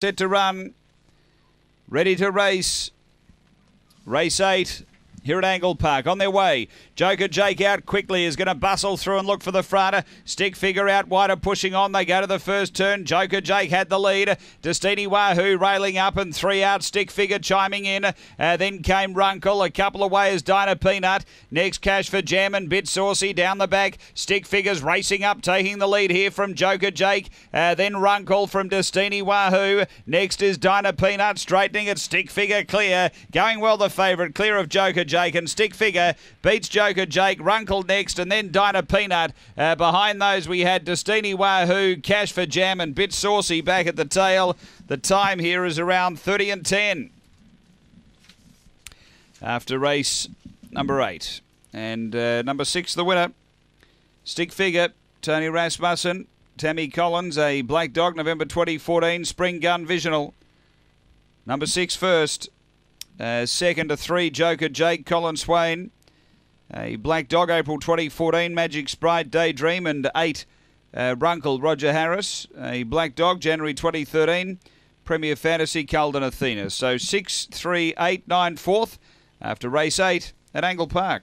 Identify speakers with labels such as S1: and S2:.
S1: Set to run. Ready to race. Race eight. Here at Angle Park on their way. Joker Jake out quickly is going to bustle through and look for the front. Stick figure out wider, pushing on. They go to the first turn. Joker Jake had the lead. Destiny Wahoo railing up and three out. Stick figure chiming in. Uh, then came Runkle. A couple away is Dinah Peanut. Next cash for Jam and Bit Saucy down the back. Stick figures racing up, taking the lead here from Joker Jake. Uh, then Runkle from Destiny Wahoo. Next is Dinah Peanut straightening it. Stick figure clear. Going well the favourite. Clear of Joker Jake. Jake and Stick Figure beats Joker Jake. Runkle next and then Dinah Peanut. Uh, behind those we had Destiny Wahoo, Cash for Jam and Bit Saucy back at the tail. The time here is around 30 and 10 after race number eight. And uh, number six, the winner, Stick Figure, Tony Rasmussen, Tammy Collins, a Black Dog, November 2014, Spring Gun Visional. Number six first, uh, second to three, Joker Jake Colin Swain. A Black Dog, April 2014, Magic Sprite Daydream. And eight, uh, Runkle Roger Harris. A Black Dog, January 2013, Premier Fantasy Calden Athena. So six, three, eight, nine, fourth after race eight at Angle Park.